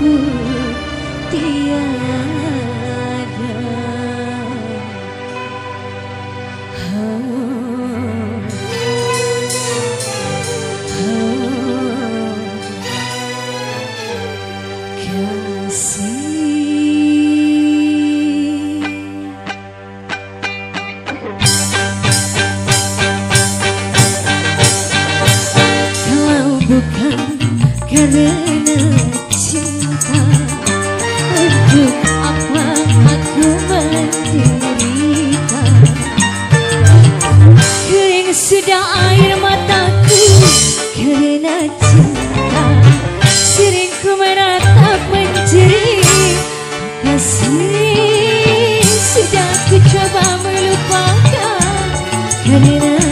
kabarku tiada. Kasih Kalau bukan karena cinta Untuk apa aku menderita Kering sudah air mataku Karena cinta Sering ku menatap menceri Kasih Sudah ku coba melupakan Karena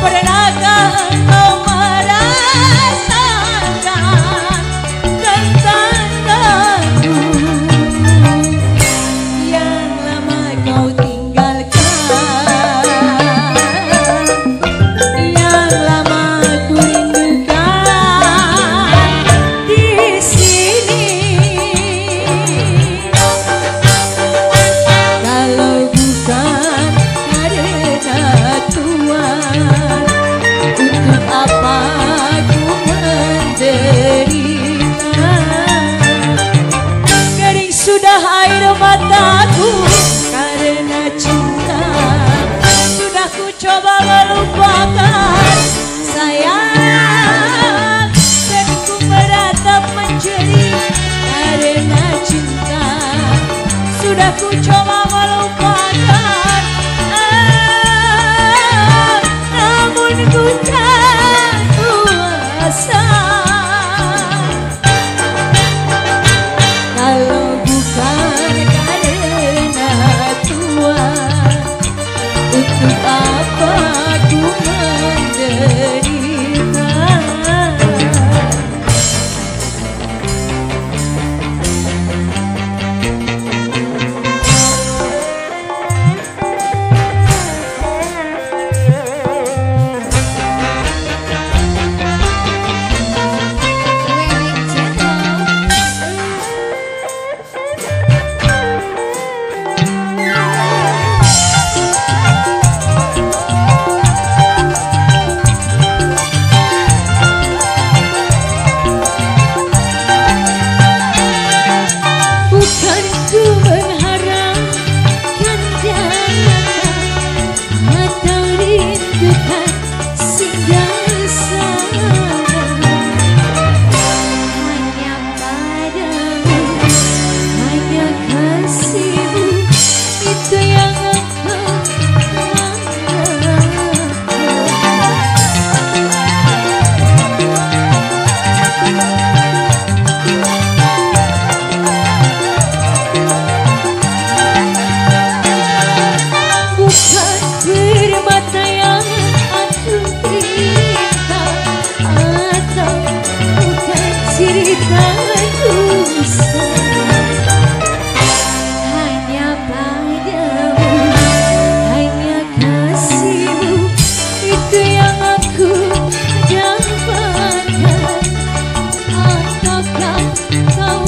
por Sudah air mataku Karena cinta. Sudah ku coba melupakan Sayang. Dan ku meratap menjadi Karena cinta. Sudah ku coba yang kau